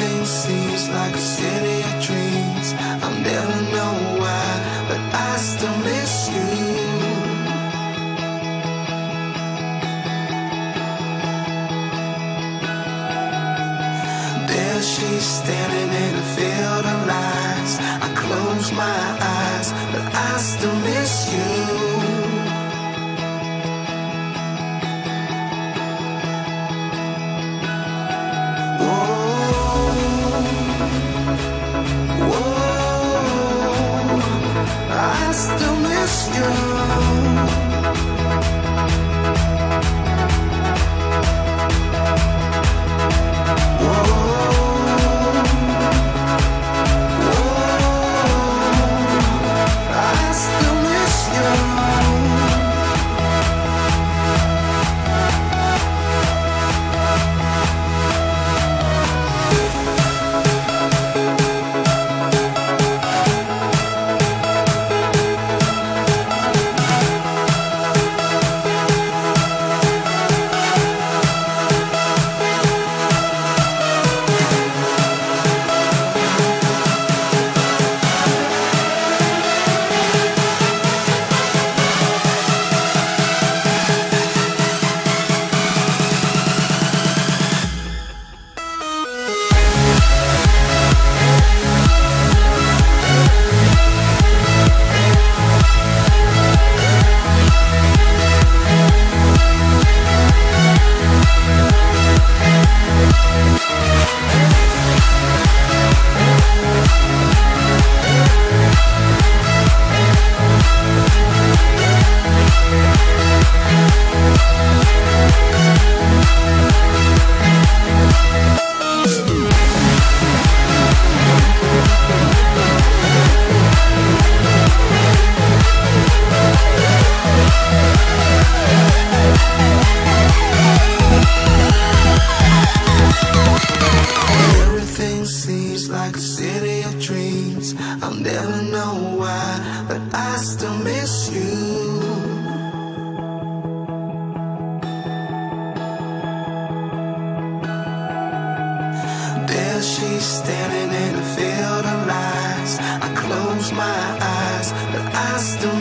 Everything seems like a city of dreams I'll never known. go. standing in the field of lies. I close my eyes, but I still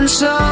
and then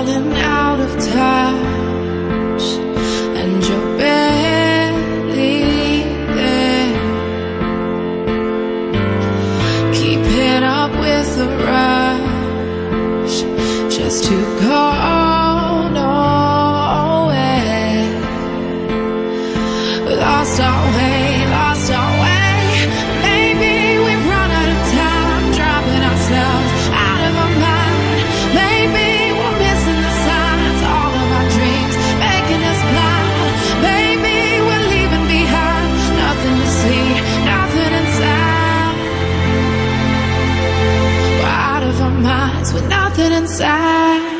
falling out of touch and you're barely there. Keep it up with the rush just to go nowhere. Lost our way. inside.